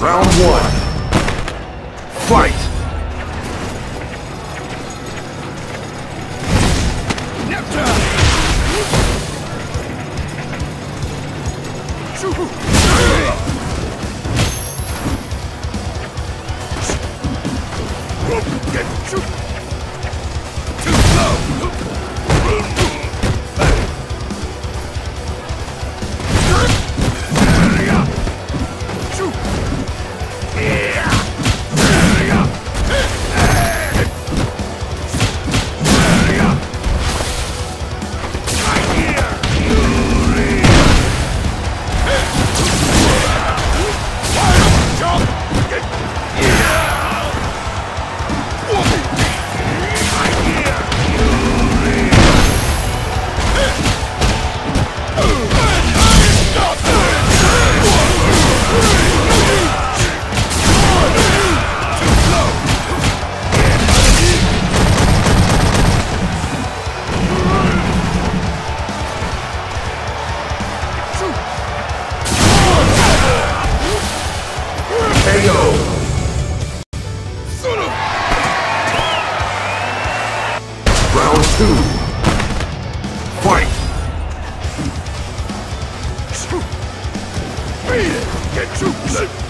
Round one. Fight! KO. Get you!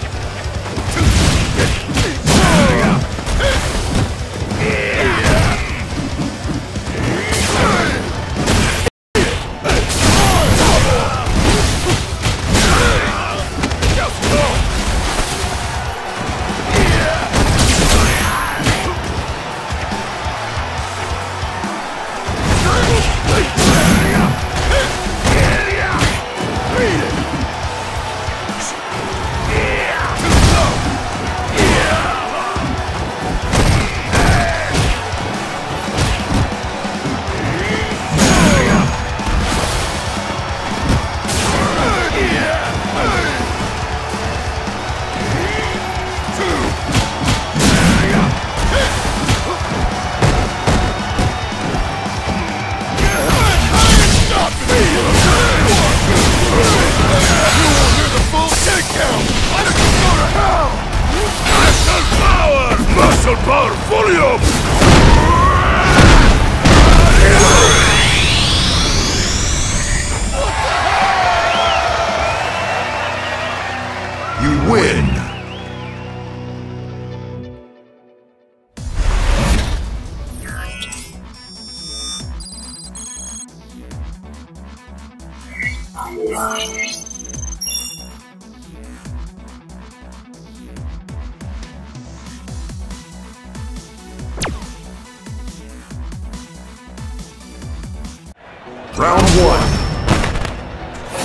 Muscle power volume! You win! Round one.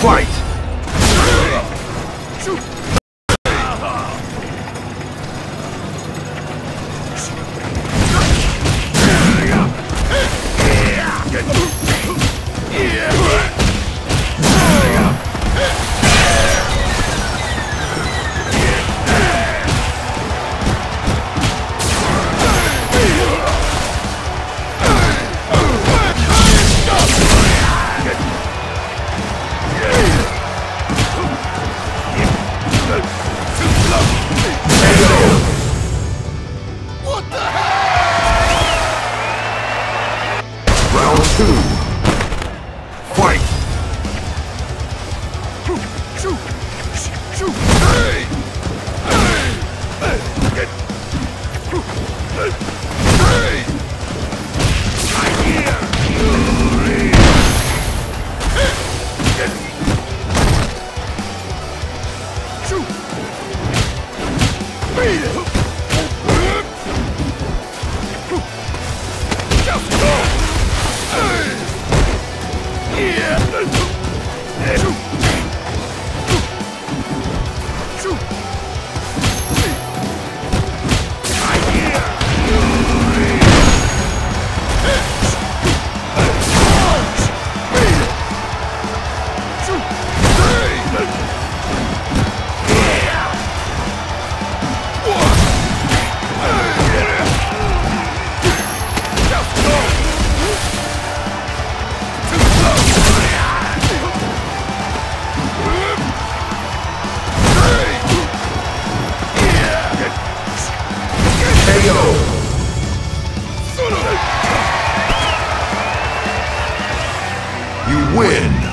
Fight! Shoot! You win!